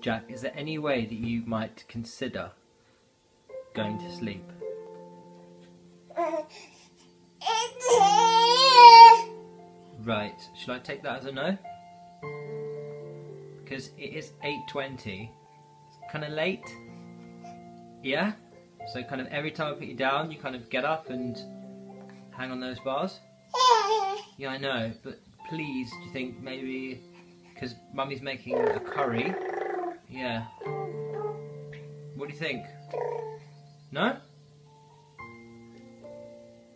Jack, is there any way that you might consider going to sleep? Right, should I take that as a no? Because it is 8.20. It's kind of late. Yeah? So kind of every time I put you down, you kind of get up and hang on those bars? Yeah, I know, but please, do you think maybe... Because Mummy's making a curry. Yeah. What do you think? No?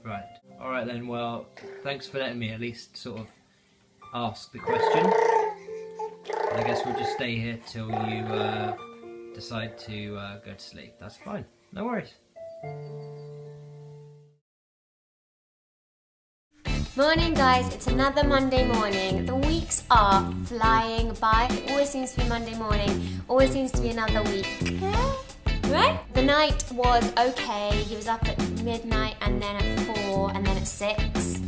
Right. Alright then, well, thanks for letting me at least sort of ask the question. I guess we'll just stay here till you uh, decide to uh, go to sleep. That's fine. No worries. Morning guys, it's another Monday morning. The weeks are flying by. It always seems to be Monday morning, always seems to be another week. Right? The night was okay. He was up at midnight and then at 4 and then at 6.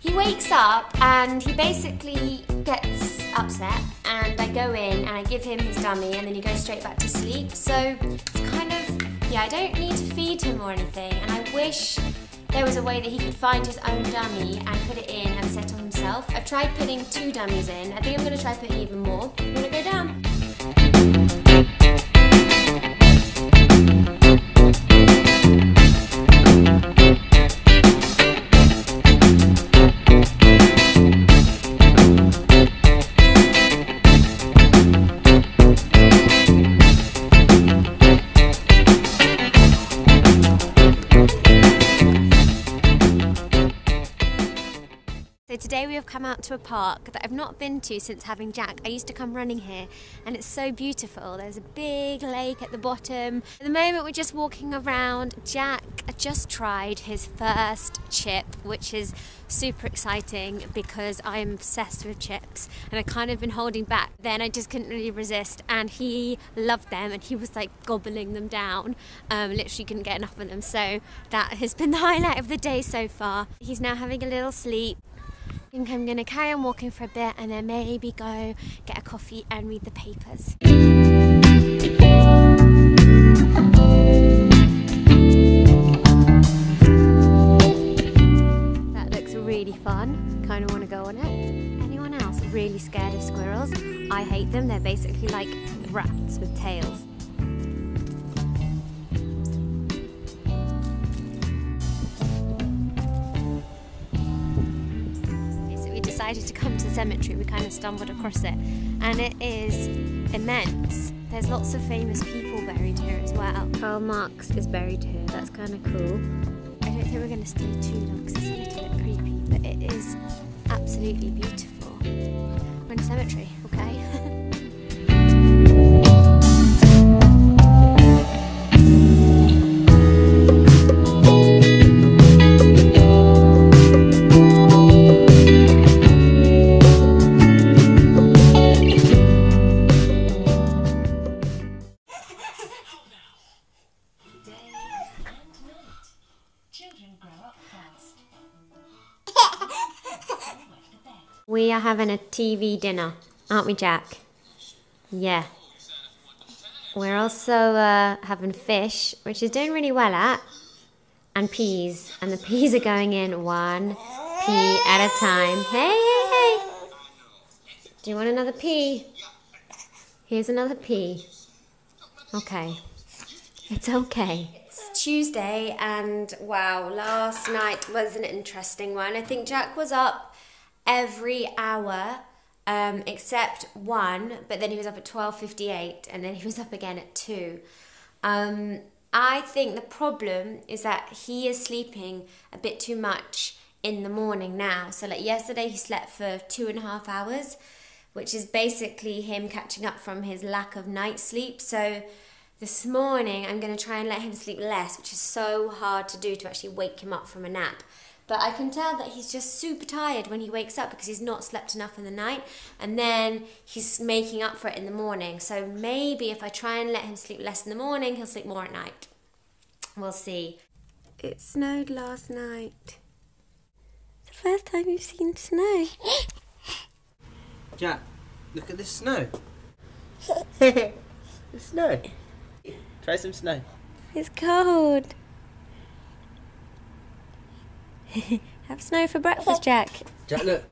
He wakes up and he basically gets upset and I go in and I give him his dummy and then he goes straight back to sleep. So it's kind of, yeah, I don't need to feed him or anything and I wish there was a way that he could find his own dummy and put it in and settle himself. I've tried putting two dummies in. I think I'm going to try putting even more. Come out to a park that I've not been to since having Jack. I used to come running here and it's so beautiful. There's a big lake at the bottom. At the moment we're just walking around. Jack just tried his first chip, which is super exciting because I'm obsessed with chips and I kind of been holding back. Then I just couldn't really resist and he loved them and he was like gobbling them down. Um, literally couldn't get enough of them. So that has been the highlight of the day so far. He's now having a little sleep think I'm going to carry on walking for a bit and then maybe go get a coffee and read the papers. That looks really fun. Kind of want to go on it. Anyone else really scared of squirrels? I hate them. They're basically like rats with tails. Cemetery, we kind of stumbled across it, and it is immense. There's lots of famous people buried here as well. Karl Marx is buried here, that's kind of cool. I don't think we're going to stay too long because it's a little bit creepy, but it is absolutely beautiful. We're in a cemetery, okay? Are having a TV dinner, aren't we, Jack? Yeah. We're also uh, having fish, which is doing really well at, and peas. And the peas are going in one pea at a time. Hey, hey, hey. Do you want another pea? Here's another pea. Okay. It's okay. It's Tuesday, and wow, last night was an interesting one. I think Jack was up every hour um, except one, but then he was up at 12.58 and then he was up again at 2. Um, I think the problem is that he is sleeping a bit too much in the morning now. So like yesterday he slept for two and a half hours, which is basically him catching up from his lack of night sleep. So this morning I'm going to try and let him sleep less, which is so hard to do to actually wake him up from a nap. But I can tell that he's just super tired when he wakes up because he's not slept enough in the night and then he's making up for it in the morning. So maybe if I try and let him sleep less in the morning, he'll sleep more at night. We'll see. It snowed last night. the first time you've seen snow. Jack, look at this snow. snow. Try some snow. It's cold. Have snow for breakfast, Jack. Jack, look.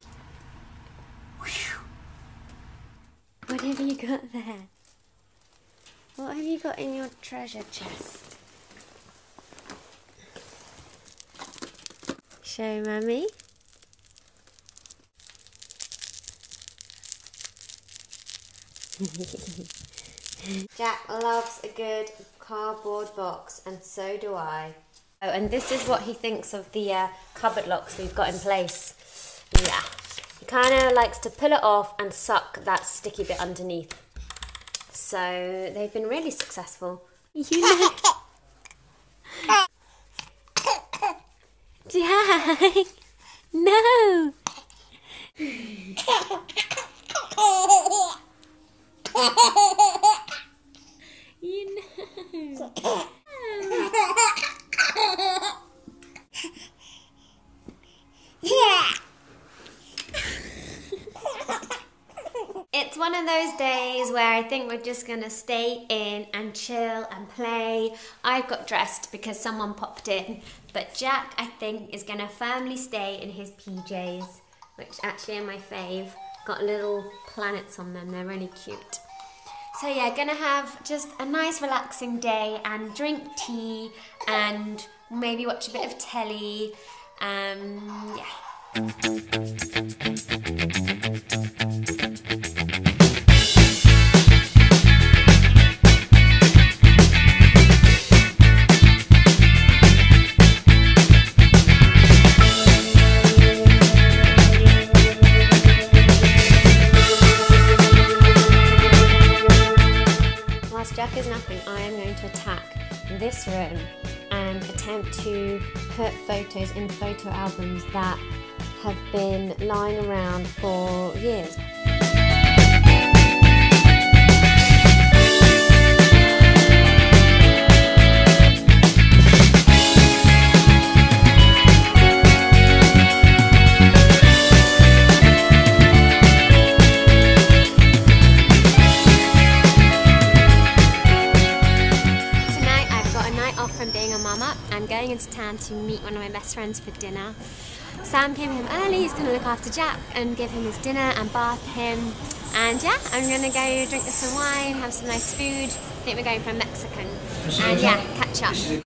What have you got there? What have you got in your treasure chest? Show mummy. Jack loves a good cardboard box, and so do I. Oh, and this is what he thinks of the uh, cupboard locks we've got in place. Yeah. He kind of likes to pull it off and suck that sticky bit underneath. So they've been really successful. You! No! You know. It's one of those days where I think we're just gonna stay in and chill and play. I got dressed because someone popped in, but Jack, I think, is gonna firmly stay in his PJs, which actually are my fave. Got little planets on them, they're really cute. So yeah, gonna have just a nice relaxing day and drink tea and maybe watch a bit of telly. Um, yeah. For friends for dinner. Sam came home early, he's going to look after Jack and give him his dinner and bath him. And yeah, I'm going to go drink some wine, have some nice food. I think we're going for a Mexican. And yeah, catch up.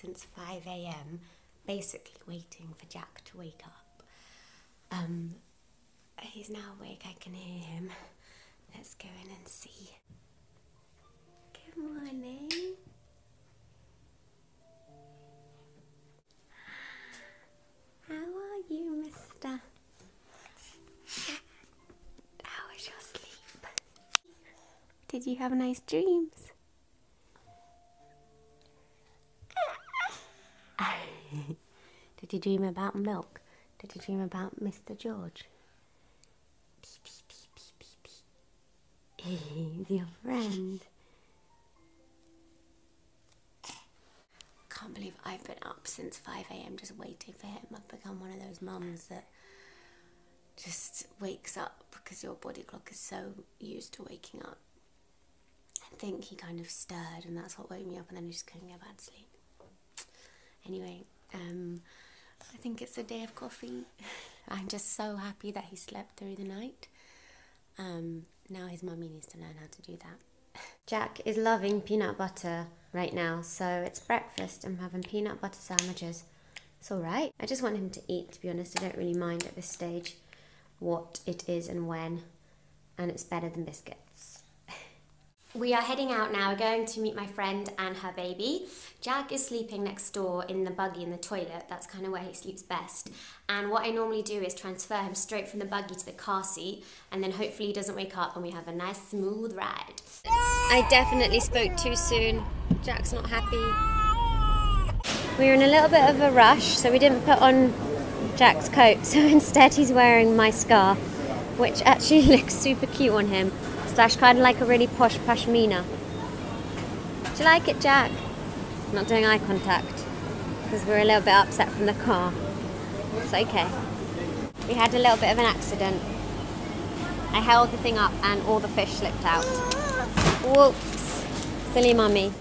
Since 5 a.m. basically waiting for Jack to wake up. Um he's now awake. I can hear him. Let's go in and see. Good morning. How are you, mister? How was your sleep? Did you have nice dreams? You dream about milk? Did you dream about Mr. George? He's your friend. Can't believe I've been up since 5am just waiting for him. I've become one of those mums that just wakes up because your body clock is so used to waking up. I think he kind of stirred and that's what woke me up and then I just couldn't get back to sleep. Anyway, um, I think it's a day of coffee. I'm just so happy that he slept through the night. Um, now his mummy needs to learn how to do that. Jack is loving peanut butter right now, so it's breakfast. I'm having peanut butter sandwiches. It's alright. I just want him to eat, to be honest. I don't really mind at this stage what it is and when, and it's better than biscuits. We are heading out now. We're going to meet my friend and her baby. Jack is sleeping next door in the buggy in the toilet. That's kind of where he sleeps best. And what I normally do is transfer him straight from the buggy to the car seat, and then hopefully he doesn't wake up and we have a nice smooth ride. I definitely spoke too soon. Jack's not happy. We were in a little bit of a rush, so we didn't put on Jack's coat. So instead, he's wearing my scarf, which actually looks super cute on him. Slash, kind of like a really posh pashmina. Do you like it, Jack? Not doing eye contact because we're a little bit upset from the car. It's okay. We had a little bit of an accident. I held the thing up and all the fish slipped out. Whoops. Silly mummy.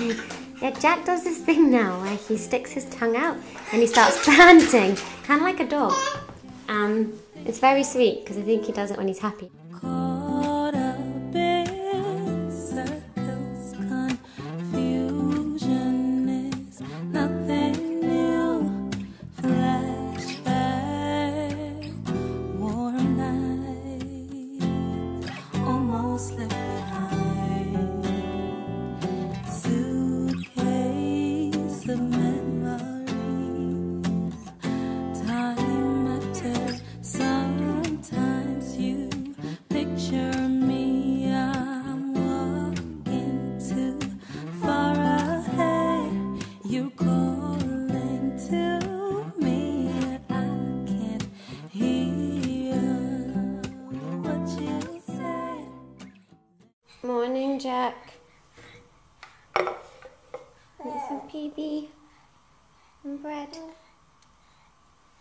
Hey! Yeah, Jack does this thing now where he sticks his tongue out and he starts panting, kind of like a dog. Um, it's very sweet because I think he does it when he's happy. Jack. Want some PB and bread?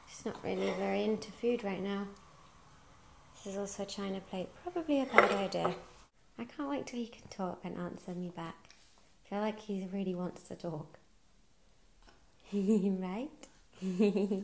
He's not really very into food right now. This is also a china plate. Probably a bad idea. I can't wait till he can talk and answer me back. I feel like he really wants to talk. right?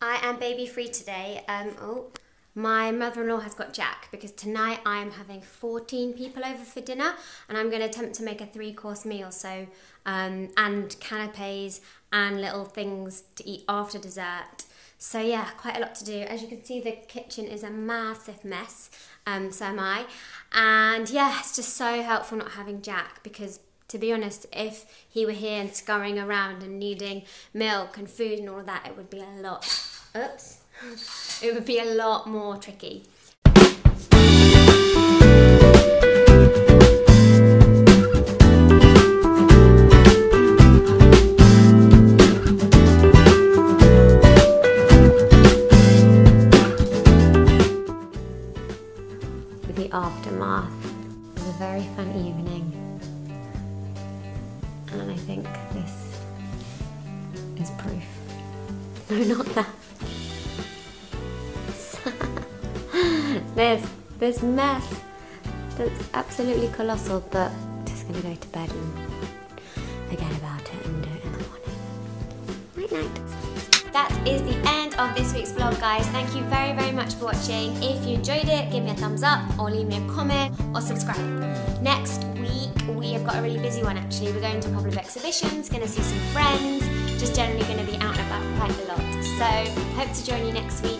I am baby free today. Um, oh, my mother in law has got Jack because tonight I am having 14 people over for dinner and I'm going to attempt to make a three course meal. So, um, and canapes and little things to eat after dessert. So, yeah, quite a lot to do. As you can see, the kitchen is a massive mess. Um, so am I. And yeah, it's just so helpful not having Jack because to be honest, if he were here and scurrying around and needing milk and food and all of that, it would be a lot. Oops. It would be a lot more tricky. Absolutely colossal, but just gonna go to bed and forget about it and do it in the morning. Night night. That is the end of this week's vlog, guys. Thank you very, very much for watching. If you enjoyed it, give me a thumbs up or leave me a comment or subscribe. Next week, we have got a really busy one actually. We're going to a couple of exhibitions, gonna see some friends, just generally gonna be out and about quite a lot. So, hope to join you next week.